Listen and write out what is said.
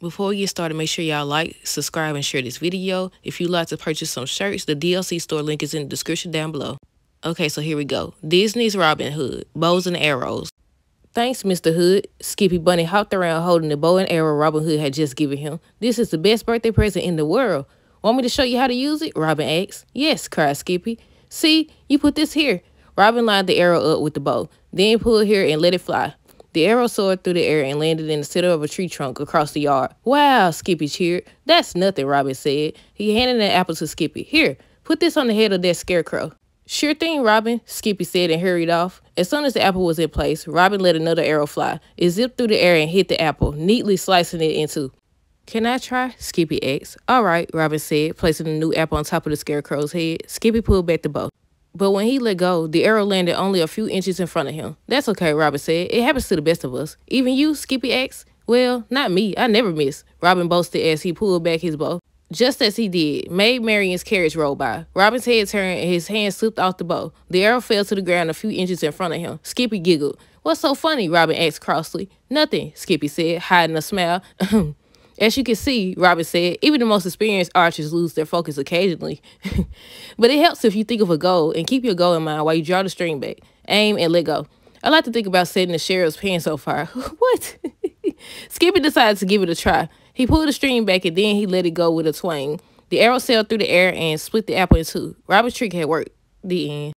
Before we get started, make sure y'all like, subscribe, and share this video. If you'd like to purchase some shirts, the DLC store link is in the description down below. Okay, so here we go. Disney's Robin Hood, bows and arrows. Thanks, Mr. Hood. Skippy Bunny hopped around holding the bow and arrow Robin Hood had just given him. This is the best birthday present in the world. Want me to show you how to use it? Robin asked. Yes, cried Skippy. See, you put this here. Robin lined the arrow up with the bow, then pulled here and let it fly. The arrow soared through the air and landed in the center of a tree trunk across the yard. Wow, Skippy cheered. That's nothing, Robin said. He handed an apple to Skippy. Here, put this on the head of that scarecrow. Sure thing, Robin, Skippy said and hurried off. As soon as the apple was in place, Robin let another arrow fly. It zipped through the air and hit the apple, neatly slicing it in two. Can I try? Skippy asked. All right, Robin said, placing the new apple on top of the scarecrow's head. Skippy pulled back the bow. But when he let go, the arrow landed only a few inches in front of him. That's okay, Robin said. It happens to the best of us. Even you, Skippy asked. Well, not me. I never miss, Robin boasted as he pulled back his bow. Just as he did, Maid Marian's carriage rolled by. Robin's head turned and his hand slipped off the bow. The arrow fell to the ground a few inches in front of him. Skippy giggled. What's so funny? Robin asked crossly. Nothing, Skippy said, hiding a smile. As you can see, Robin said, even the most experienced archers lose their focus occasionally. but it helps if you think of a goal and keep your goal in mind while you draw the string back. Aim and let go. I like to think about setting the sheriff's pen so far. what? Skippy decided to give it a try. He pulled the string back and then he let it go with a twang. The arrow sailed through the air and split the apple in two. Robin's trick had worked. The end.